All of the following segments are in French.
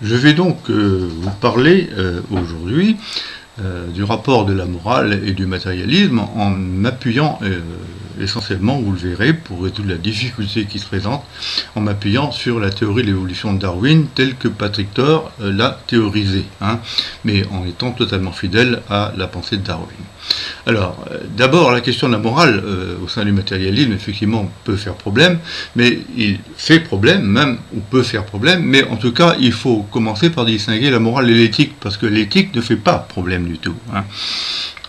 Je vais donc euh, vous parler euh, aujourd'hui euh, du rapport de la morale et du matérialisme en m'appuyant essentiellement, vous le verrez, pour résoudre la difficulté qui se présente, en m'appuyant sur la théorie de l'évolution de Darwin telle que Patrick Thor l'a théorisée, hein, mais en étant totalement fidèle à la pensée de Darwin. Alors, euh, d'abord, la question de la morale euh, au sein du matérialisme, effectivement, peut faire problème, mais il fait problème, même, ou peut faire problème, mais en tout cas, il faut commencer par distinguer la morale et l'éthique, parce que l'éthique ne fait pas problème du tout. Hein.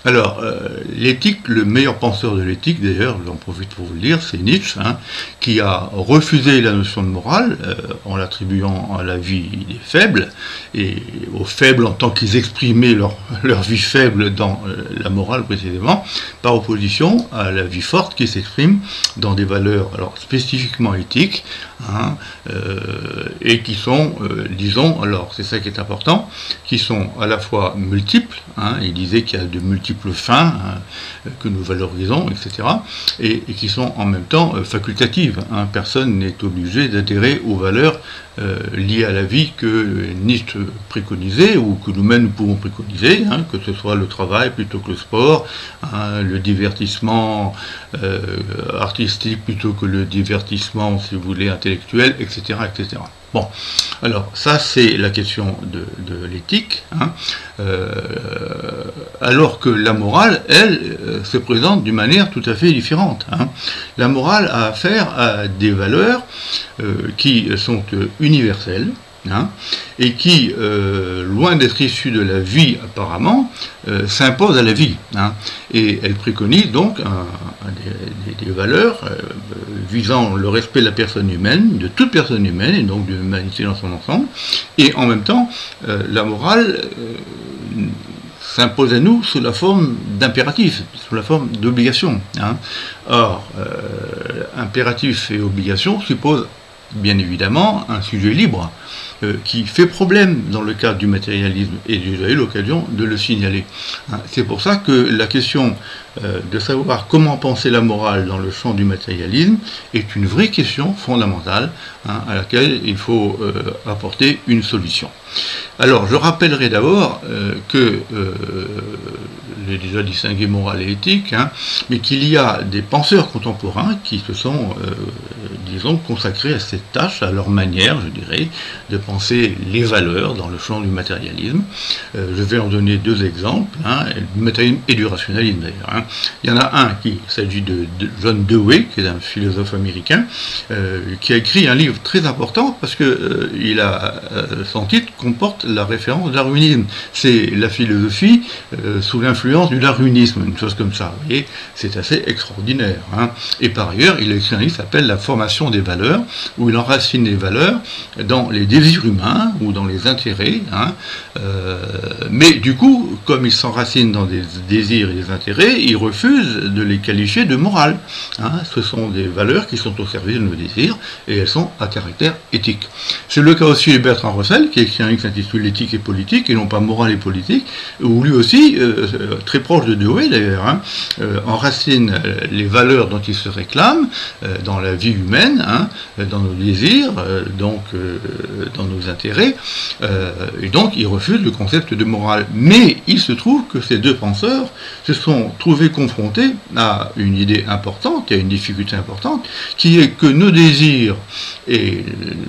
Alors, euh, l'éthique, le meilleur penseur de l'éthique, d'ailleurs, j'en profite pour vous le dire, c'est Nietzsche, hein, qui a refusé la notion de morale euh, en l'attribuant à la vie des faibles, et aux faibles en tant qu'ils exprimaient leur, leur, vie faible dans euh, la morale précisément, par opposition à la vie forte qui s'exprime dans des valeurs alors, spécifiquement éthiques, hein, et qui sont, disons, alors c'est ça qui est important, qui sont à la fois multiples, hein, il disait qu'il y a de multiples fins hein, que nous valorisons, etc., et, qui sont en même temps euh, facultatives. Hein. Personne n'est obligé d'adhérer aux valeurs euh, liées à la vie que Nietzsche préconisait, ou que nous-mêmes nous pouvons préconiser, hein, que ce soit le travail plutôt que le sport, le divertissement euh, artistique plutôt que le divertissement, si vous voulez, intellectuel, etc. etc. Bon, alors ça c'est la question de, l'éthique, hein. euh, alors que la morale, elle, euh, se présente d'une manière tout à fait différente. Hein. La morale a affaire à des valeurs euh, qui sont universelles, Hein, et qui, euh, loin d'être issue de la vie apparemment, euh, s'impose à la vie. Hein. et elle préconise donc des, valeurs euh, visant le respect de la personne humaine, de toute personne humaine, et donc de l'humanité dans son ensemble, et en même temps, la morale s'impose à nous sous la forme d'impératif, sous la forme d'obligation. Hein. Or, impératif et obligation supposent bien évidemment un sujet libre euh, qui fait problème dans le cadre du matérialisme et j'ai eu l'occasion de le signaler. Hein, c'est pour ça que la question euh, de savoir comment penser la morale dans le champ du matérialisme est une vraie question fondamentale hein, à laquelle il faut euh, apporter une solution. Alors je rappellerai d'abord que j'ai déjà distingué morale et éthique, hein, mais qu'il y a des penseurs contemporains qui se sont, disons, consacrés à cette tâche, à leur manière, je dirais, de penser les valeurs dans le champ du matérialisme. Euh, je vais en donner deux exemples, hein, du matérialisme et du rationalisme d'ailleurs. Hein. Il y en a un qui s'agit de, John Dewey, qui est un philosophe américain, euh, qui a écrit un livre très important parce que il a son titre comporte la référence darwinisme. C'est la philosophie sous l'influence du darwinisme, une chose comme ça. Vous voyez, c'est assez extraordinaire. Hein. Et par ailleurs, il a écrit un livre qui s'appelle La formation des valeurs, où il enracine les valeurs dans les désirs humains ou dans les intérêts. Hein. Euh, mais du coup, comme il s'enracine dans des désirs et des intérêts, il refuse de les qualifier de morale. Hein. Ce sont des valeurs qui sont au service de nos désirs et elles sont à caractère éthique. C'est le cas aussi de Bertrand Russell, qui a écrit un livre qui s'intitule L'éthique et politique, et non pas morale et politique, où lui aussi euh, très proche de Dewey d'ailleurs, hein, euh, enracine euh, les valeurs dont il se réclame euh, dans la vie humaine, hein, dans nos désirs, donc dans nos intérêts, et donc il refuse le concept de morale. Mais il se trouve que ces deux penseurs se sont trouvés confrontés à une idée importante, à une difficulté importante, qui est que nos désirs et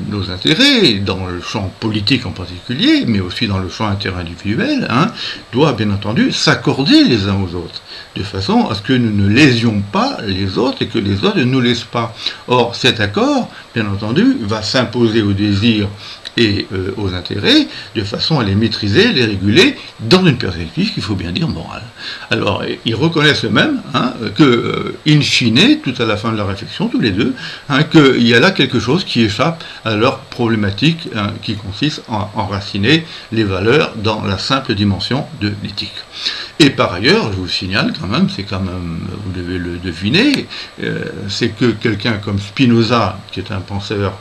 nos intérêts, dans le champ politique en particulier, mais aussi dans le champ interindividuel, hein, doivent bien entendu s'accorder les uns aux autres, de façon à ce que nous ne lésions pas les autres et que les autres ne nous laissent pas. Or, cet accord, bien entendu, va s'imposer aux désirs et euh, aux intérêts, de façon à les maîtriser, les réguler, dans une perspective qu'il faut bien dire morale. Alors, ils reconnaissent eux-mêmes hein, que, euh, in fine, tout à la fin de la réflexion, tous les deux, hein, qu'il y a là quelque chose qui échappe à leur problématique, hein, qui consiste à enraciner les valeurs dans la simple dimension de l'éthique. Et par ailleurs, je vous signale quand même, c'est quand même, vous devez le deviner, euh, c'est que quelqu'un comme Spinoza, qui est un penseur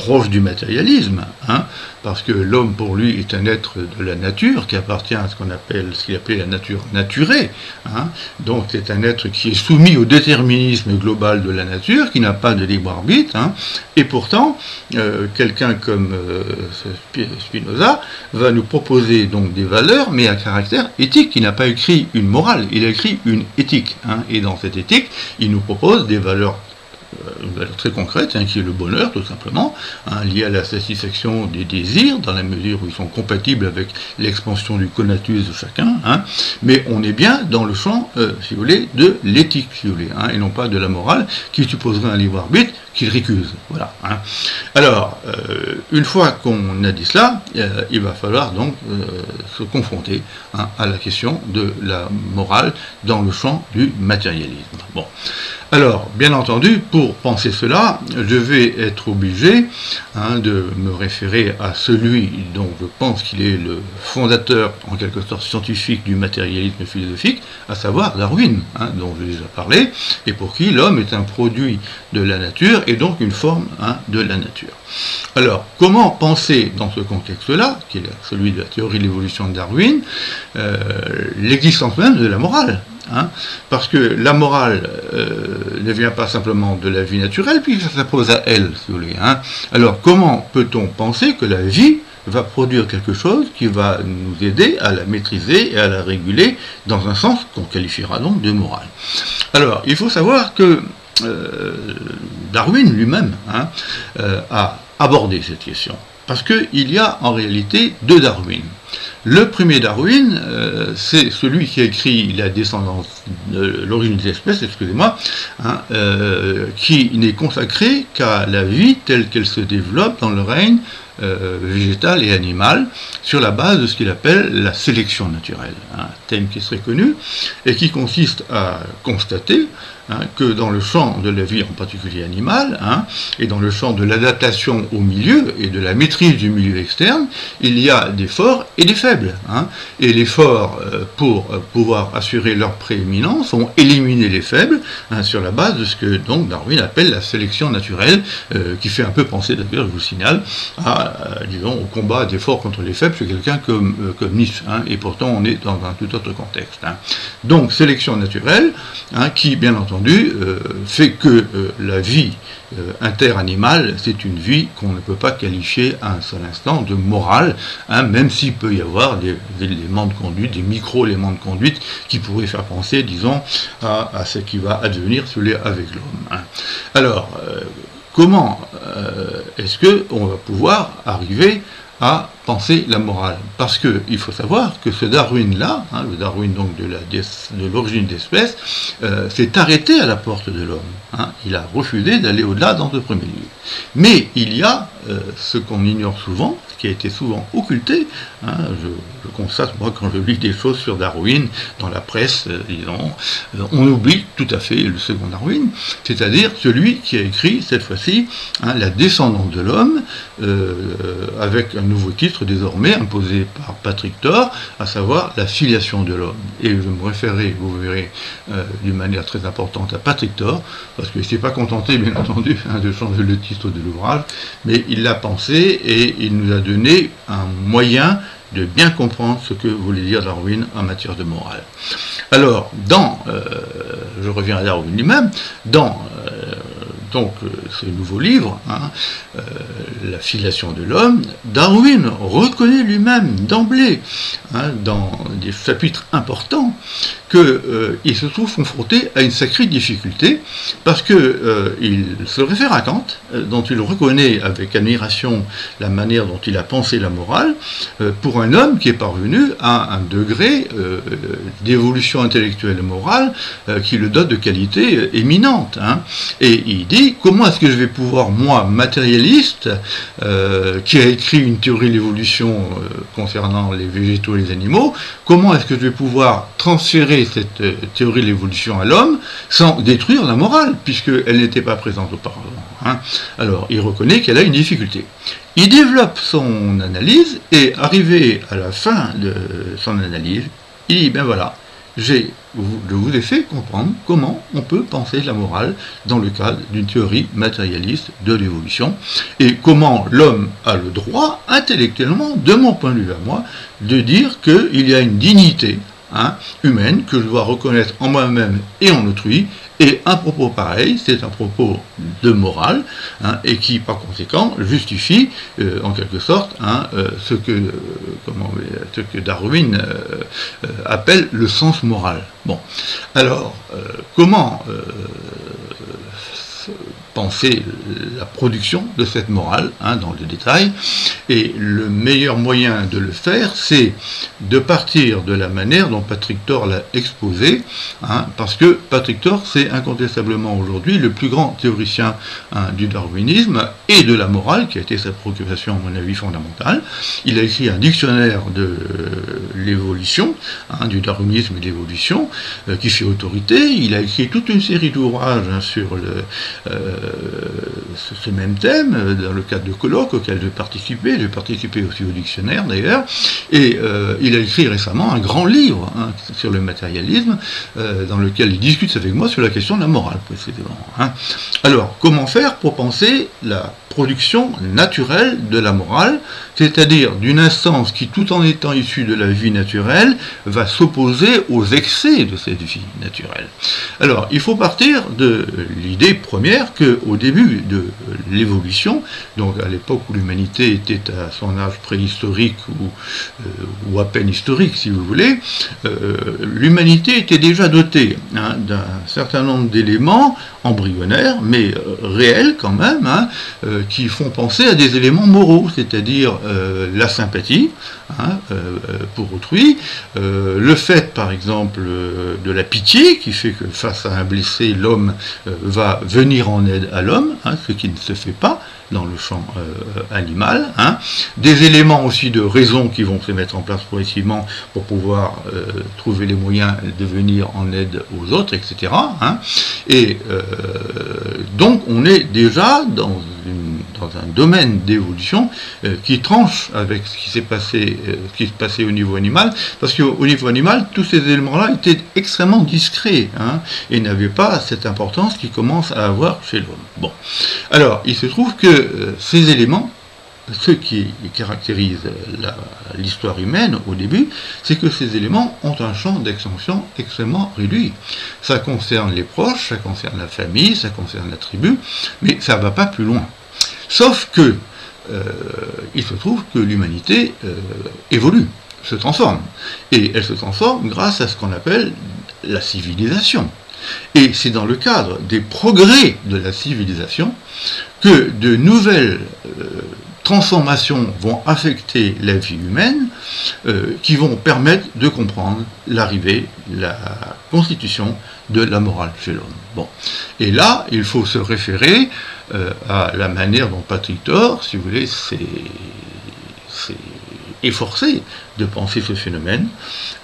proche du matérialisme, hein, parce que l'homme pour lui est un être de la nature qui appartient à ce qu'on appelle, la nature naturée. Hein. donc c'est un être qui est soumis au déterminisme global de la nature, qui n'a pas de libre arbitre. Hein. et pourtant, euh, quelqu'un comme euh, Spinoza va nous proposer donc des valeurs, mais à caractère éthique. Il n'a pas écrit une morale, il a écrit une éthique. et dans cette éthique, il nous propose des valeurs une valeur très concrète, hein, qui est le bonheur, tout simplement, hein, lié à la satisfaction des désirs, dans la mesure où ils sont compatibles avec l'expansion du conatus de chacun, hein. mais on est bien dans le champ, euh, si vous voulez, de l'éthique, si vous voulez, et non pas de la morale, qui supposerait un libre arbitre qu'il récuse. Voilà. Alors, euh, une fois qu'on a dit cela, il va falloir donc se confronter à la question de la morale dans le champ du matérialisme. Bon. Alors, bien entendu, pour penser cela, je vais être obligé hein, de me référer à celui dont je pense qu'il est le fondateur, en quelque sorte scientifique, du matérialisme philosophique, à savoir Darwin, hein, dont j'ai déjà parlé, et pour qui l'homme est un produit de la nature et donc une forme hein, de la nature. Alors, comment penser dans ce contexte-là, qui est celui de la théorie de l'évolution de Darwin, euh, l'existence même de la morale Hein, parce que la morale euh, ne vient pas simplement de la vie naturelle, puis ça s'impose à elle, si vous voulez. Hein? Alors comment peut-on penser que la vie va produire quelque chose qui va nous aider à la maîtriser et à la réguler dans un sens qu'on qualifiera donc de morale? Alors, il faut savoir que Darwin lui-même hein, euh, a abordé cette question. Parce qu'il y a en réalité deux Darwin. Le premier Darwin, euh, c'est celui qui a écrit La descendance, l'origine des espèces, excusez-moi, hein, euh, qui n'est consacré qu'à la vie telle qu'elle se développe dans le règne euh, végétal et animal, sur la base de ce qu'il appelle la sélection naturelle, un thème qui serait connu, et qui consiste à constater Hein, que dans le champ de la vie, en particulier animale, hein, et dans le champ de l'adaptation au milieu et de la maîtrise du milieu externe, il y a des forts et des faibles. Hein. et les forts, euh, pour euh, pouvoir assurer leur prééminence, ont éliminé les faibles sur la base de ce que donc Darwin appelle la sélection naturelle, euh, qui fait un peu penser, d'ailleurs, je vous signale, à, disons, au combat des forts contre les faibles chez quelqu'un comme, comme Nietzsche. et pourtant, on est dans un tout autre contexte. Donc, sélection naturelle, qui, bien entendu, euh, fait que euh, la vie euh, interanimale, c'est une vie qu'on ne peut pas qualifier à un seul instant de morale, hein, même s'il peut y avoir des, éléments de conduite, des micro-éléments de conduite qui pourraient faire penser, disons, à, ce qui va advenir avec l'homme. Hein. Alors, comment est-ce qu'on va pouvoir arriver à penser la morale. Parce qu'il faut savoir que ce Darwin-là, hein, le Darwin donc de l'origine de d'espèce, euh, s'est arrêté à la porte de l'homme. Hein. Il a refusé d'aller au-delà dans le premier lieu. Mais il y a euh, ce qu'on ignore souvent, ce qui a été souvent occulté. Hein, je, constate, moi, quand je lis des choses sur Darwin dans la presse, euh, disons, on oublie tout à fait le second Darwin, c'est-à-dire celui qui a écrit, cette fois-ci, La descendance de l'homme, avec un nouveau titre désormais imposé par Patrick Thor, à savoir la filiation de l'homme. Et je me référerai, vous verrez, euh, d'une manière très importante à Patrick Thor, parce qu'il ne s'est pas contenté, bien entendu, hein, de changer le titre de l'ouvrage, mais il l'a pensé et il nous a donné un moyen de bien comprendre ce que voulait dire Darwin en matière de morale. Alors, dans, euh, je reviens à Darwin lui-même, dans euh, donc euh, ce nouveau livre, hein, euh, La filiation de l'homme, Darwin reconnaît lui-même d'emblée, hein, dans des chapitres importants, qu'il euh, se trouve confronté à une sacrée difficulté, parce qu'il se réfère à Kant, dont il reconnaît avec admiration la manière dont il a pensé la morale, pour un homme qui est parvenu à un degré d'évolution intellectuelle et morale qui le dote de qualités éminentes. Hein. Et il dit comment est-ce que je vais pouvoir, moi, matérialiste, euh, qui a écrit une théorie de l'évolution euh, concernant les végétaux et les animaux, comment est-ce que je vais pouvoir transférer cette euh, théorie de l'évolution à l'homme sans détruire la morale, puisqu'elle n'était pas présente auparavant hein Alors, il reconnaît qu'elle a une difficulté. Il développe son analyse et arrivé à la fin de son analyse, il dit, ben voilà, je vous ai fait comprendre comment on peut penser la morale dans le cadre d'une théorie matérialiste de l'évolution et comment l'homme a le droit, intellectuellement, de mon point de vue à moi, de dire qu'il y a une dignité hein, humaine que je dois reconnaître en moi-même et en autrui et un propos pareil, c'est un propos de morale, hein, et qui, par conséquent, justifie, euh, en quelque sorte, hein, euh, ce, que, euh, ce que Darwin appelle le sens moral. Bon. Alors, comment penser la production de cette morale hein, dans le détail. Et le meilleur moyen de le faire, c'est de partir de la manière dont Patrick Thor l'a exposé, hein, parce que Patrick Thor, c'est incontestablement aujourd'hui le plus grand théoricien hein, du darwinisme et de la morale, qui a été sa préoccupation, à mon avis, fondamentale. Il a écrit un dictionnaire de euh, l'évolution, du darwinisme et de l'évolution, euh, qui fait autorité. Il a écrit toute une série d'ouvrages sur le... Euh, ce même thème, euh, dans le cadre de colloques auxquels j'ai participé, j'ai participé aussi au dictionnaire d'ailleurs, et euh, il a écrit récemment un grand livre hein, sur le matérialisme, euh, dans lequel il discute avec moi sur la question de la morale précisément. Hein. Alors, comment faire pour penser la production naturelle de la morale, c'est-à-dire d'une instance qui, tout en étant issue de la vie naturelle, va s'opposer aux excès de cette vie naturelle? Alors, il faut partir de l'idée première que, au début de l'évolution, donc à l'époque où l'humanité était à son âge préhistorique ou, euh, à peine historique, si vous voulez, euh, l'humanité était déjà dotée hein, d'un certain nombre d'éléments embryonnaires, mais euh, réels quand même, hein, qui font penser à des éléments moraux, c'est-à-dire la sympathie hein, pour autrui, le fait par exemple de la pitié, qui fait que face à un blessé, l'homme va venir en aide à l'homme, ce qui ne se fait pas dans le champ euh, animal, hein. des éléments aussi de raison qui vont se mettre en place progressivement pour pouvoir euh, trouver les moyens de venir en aide aux autres, etc. Hein. Et euh, donc on est déjà dans, un domaine d'évolution qui tranche avec ce qui s'est passé, ce qui se passait au niveau animal, parce qu'au niveau animal, tous ces éléments-là étaient extrêmement discrets hein, et n'avaient pas cette importance qu'ils commencent à avoir chez l'homme. Bon, alors il se trouve que euh, ces éléments, ce qui caractérise l'histoire humaine au début, c'est que ces éléments ont un champ d'extension extrêmement réduit. Ça concerne les proches, ça concerne la famille, ça concerne la tribu, mais ça ne va pas plus loin. Sauf que euh, il se trouve que l'humanité euh, évolue, se transforme. Et elle se transforme grâce à ce qu'on appelle la civilisation. Et c'est dans le cadre des progrès de la civilisation que de nouvelles euh, transformations vont affecter la vie humaine, euh, qui vont permettre de comprendre l'arrivée, la constitution de la morale chez l'homme. Et là, il faut se référer euh, à la manière dont Patrick Thor, si vous voulez, s'est efforcé de penser ce phénomène,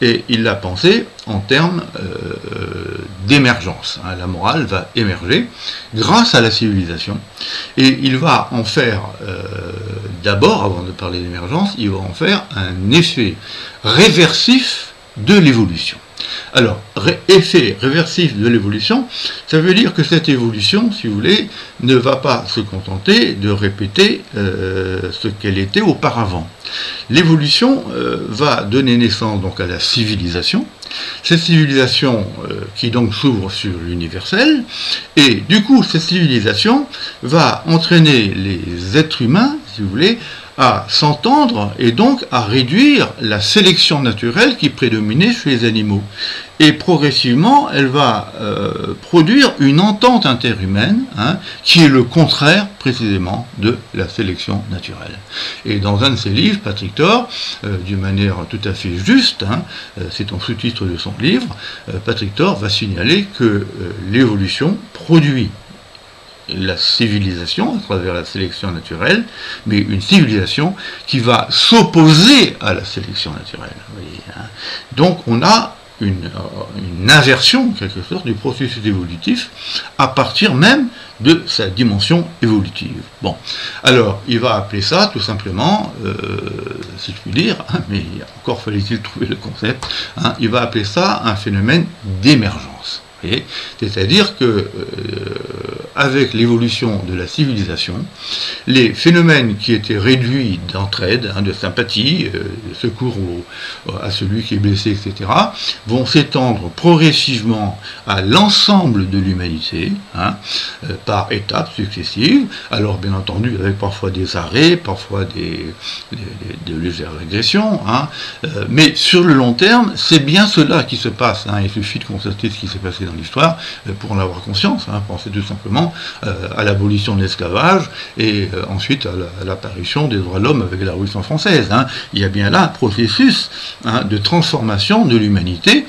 et il l'a pensé en termes euh, d'émergence. Hein. La morale va émerger grâce à la civilisation, et il va en faire, euh, d'abord, avant de parler d'émergence, il va en faire un effet réversif de l'évolution. Alors, effet réversif de l'évolution, ça veut dire que cette évolution, si vous voulez, ne va pas se contenter de répéter euh, ce qu'elle était auparavant. L'évolution euh, va donner naissance donc à la civilisation, cette civilisation euh, qui donc s'ouvre sur l'universel, et du coup cette civilisation va entraîner les êtres humains, si vous voulez, à s'entendre et donc à réduire la sélection naturelle qui prédominait chez les animaux. Et progressivement, elle va euh, produire une entente interhumaine hein, qui est le contraire précisément de la sélection naturelle. Et dans un de ses livres, Patrick Thor, euh, d'une manière tout à fait juste, hein, euh, c'est en sous-titre de son livre, Patrick Thor va signaler que l'évolution produit la civilisation à travers la sélection naturelle, mais une civilisation qui va s'opposer à la sélection naturelle. Hein. Donc on a une, inversion, en quelque sorte, du processus évolutif, à partir même de sa dimension évolutive. Bon, alors, il va appeler ça, tout simplement, euh, si je puis dire, hein, mais encore fallait-il trouver le concept, hein, il va appeler ça un phénomène d'émergence. C'est-à-dire que euh, avec l'évolution de la civilisation, les phénomènes qui étaient réduits d'entraide, hein, de sympathie, euh, de secours à celui qui est blessé, etc., vont s'étendre progressivement à l'ensemble de l'humanité, hein, euh, par étapes successives, alors bien entendu avec parfois des arrêts, parfois des, légères régressions, hein, mais sur le long terme, c'est bien cela qui se passe. il suffit de constater ce qui s'est passé dans l'histoire euh, pour en avoir conscience. Hein, pensez tout simplement euh, à l'abolition de l'esclavage et euh, ensuite à l'apparition des droits de l'homme avec la Révolution française. Hein. Il y a bien là un processus hein, de transformation de l'humanité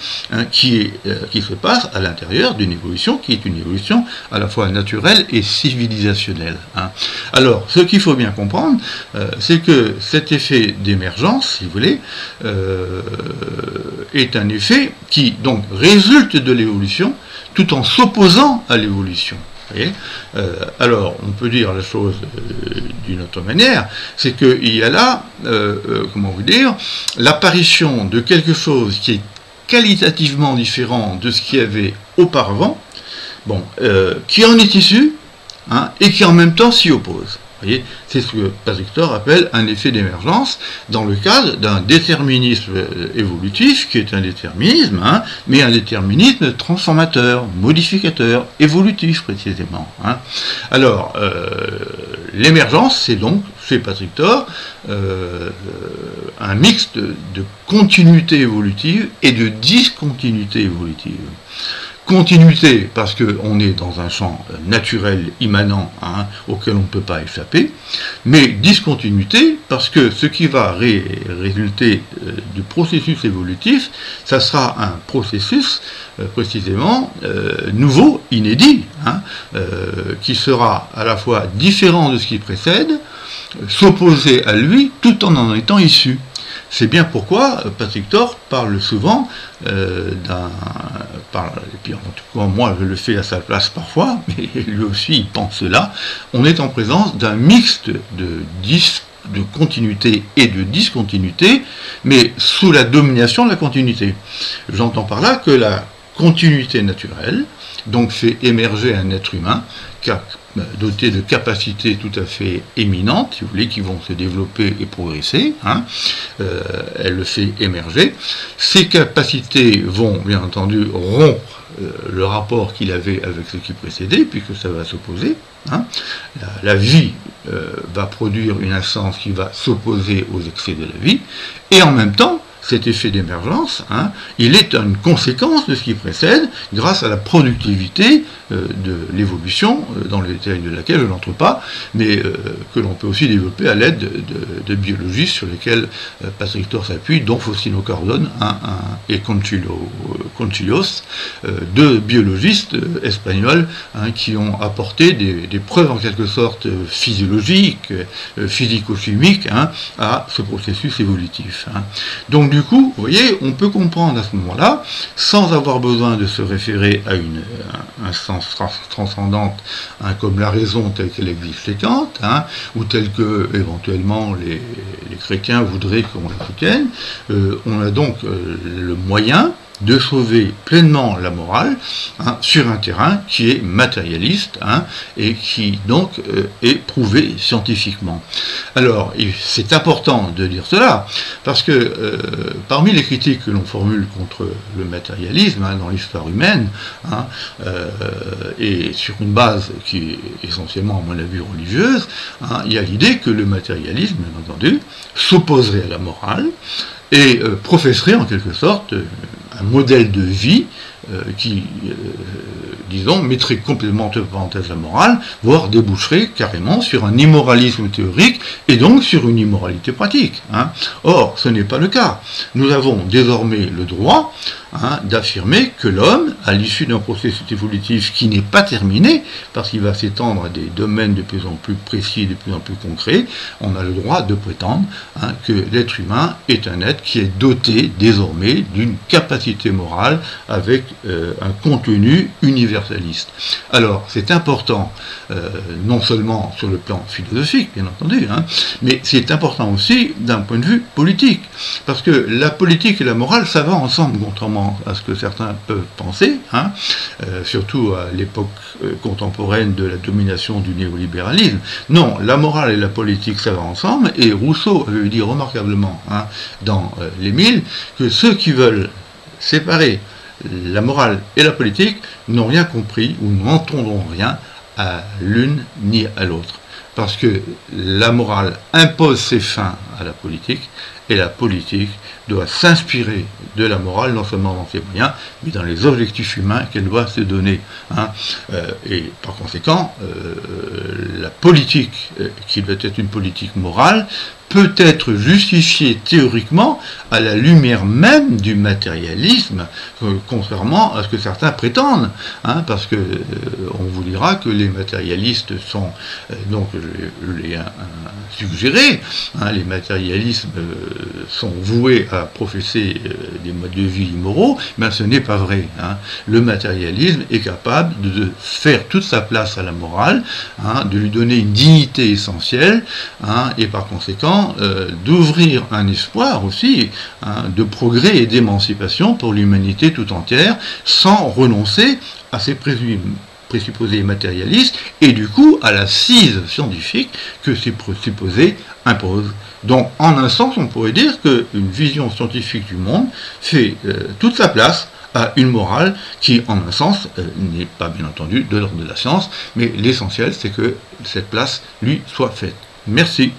qui, qui se passe à l'intérieur d'une évolution qui est une évolution à la fois naturelle et civilisationnelle. Alors, ce qu'il faut bien comprendre, c'est que cet effet d'émergence, si vous voulez, est un effet qui donc résulte de l'évolution tout en s'opposant à l'évolution. Euh, alors, on peut dire la chose euh, d'une autre manière, c'est qu'il y a là, euh, comment vous dire, l'apparition de quelque chose qui est qualitativement différent de ce qu'il y avait auparavant, bon, qui en est issu, hein, et qui en même temps s'y oppose c'est ce que Patrick Thor appelle un effet d'émergence dans le cadre d'un déterminisme euh, évolutif qui est un déterminisme, hein, mais un déterminisme transformateur, modificateur, évolutif précisément. Hein. Alors, euh, l'émergence, c'est donc, chez Patrick Thor, euh, un mix de continuité évolutive et de discontinuité évolutive. Continuité, parce qu'on est dans un champ naturel immanent hein, auquel on ne peut pas échapper, mais discontinuité, parce que ce qui va résulter euh, du processus évolutif, ça sera un processus euh, précisément euh, nouveau, inédit, hein, qui sera à la fois différent de ce qui précède, s'opposer à lui tout en en étant issu. C'est bien pourquoi Patrick Thor parle souvent euh, d'un. Et puis en tout cas, moi je le fais à sa place parfois, mais lui aussi il pense cela. On est en présence d'un mixte de continuité et de discontinuité, mais sous la domination de la continuité. J'entends par là que la continuité naturelle, donc fait émerger un être humain, euh, doté de capacités tout à fait éminentes, si vous voulez, qui vont se développer et progresser. Hein. Euh, elle le fait émerger. Ces capacités vont, bien entendu, rompre euh, le rapport qu'il avait avec ce qui précédait, puisque ça va s'opposer. Hein. La, vie va produire une instance qui va s'opposer aux excès de la vie, et en même temps, cet effet d'émergence, hein, il est une conséquence de ce qui précède grâce à la productivité euh, de l'évolution, euh, dans les détails de laquelle je n'entre pas, mais euh, que l'on peut aussi développer à l'aide de, biologistes sur lesquels Patrick Thor s'appuie, dont Faustino Cardone et Concilios, deux biologistes espagnols hein, qui ont apporté des, preuves en quelque sorte physiologiques, physico-chimiques hein, à ce processus évolutif. Donc du coup, vous voyez, on peut comprendre à ce moment-là, sans avoir besoin de se référer à une instance transcendante, hein, comme la raison telle qu'elle existe chez hein, ou telle que éventuellement les, chrétiens voudraient qu'on la soutienne. Euh, on a donc euh, le moyen de sauver pleinement la morale hein, sur un terrain qui est matérialiste hein, et qui donc euh, est prouvé scientifiquement. Alors, c'est important de dire cela, parce que euh, parmi les critiques que l'on formule contre le matérialisme hein, dans l'histoire humaine, euh, et sur une base qui est essentiellement, à mon avis, religieuse, il y a l'idée que le matérialisme, bien entendu, s'opposerait à la morale, et professerait en quelque sorte un modèle de vie euh, qui, euh, disons, mettrait complètement entre parenthèses la morale, voire déboucherait carrément sur un immoralisme théorique et donc sur une immoralité pratique. Hein. Or, ce n'est pas le cas. Nous avons désormais le droit Hein, d'affirmer que l'homme, à l'issue d'un processus évolutif qui n'est pas terminé, parce qu'il va s'étendre à des domaines de plus en plus précis, de plus en plus concrets, on a le droit de prétendre hein, que l'être humain est un être qui est doté désormais d'une capacité morale avec euh, un contenu Alors, c'est important, euh, non seulement sur le plan philosophique, bien entendu, hein, mais c'est important aussi d'un point de vue politique, parce que la politique et la morale, ça va ensemble, contrairement à ce que certains peuvent penser, hein, euh, surtout à l'époque euh, contemporaine de la domination du néolibéralisme. Non, la morale et la politique, ça va ensemble, et Rousseau avait dit remarquablement hein, dans euh, l'Émile que ceux qui veulent séparer la morale et la politique n'ont rien compris ou n'entendront rien à l'une ni à l'autre. Parce que la morale impose ses fins à la politique et la politique doit s'inspirer de la morale, non seulement dans ses moyens, mais dans les objectifs humains qu'elle doit se donner. Hein. Euh, et par conséquent, euh, la politique, euh, qui doit être une politique morale, peut être justifié théoriquement à la lumière même du matérialisme, euh, contrairement à ce que certains prétendent, hein, parce que euh, on vous dira que les matérialistes sont, euh, donc je l'ai suggéré, hein, les matérialismes sont voués à professer des modes de vie immoraux, mais ce n'est pas vrai. Hein. Le matérialisme est capable de faire toute sa place à la morale, de lui donner une dignité essentielle, et par conséquent euh, d'ouvrir un espoir aussi hein, de progrès et d'émancipation pour l'humanité tout entière, sans renoncer à ses présupposés matérialistes et du coup à l'assise scientifique que ces présupposés imposent. Donc en un sens, on pourrait dire qu'une vision scientifique du monde fait euh, toute sa place à une morale qui, en un sens, euh, n'est pas bien entendu de l'ordre de la science, mais l'essentiel, c'est que cette place lui soit faite. Merci.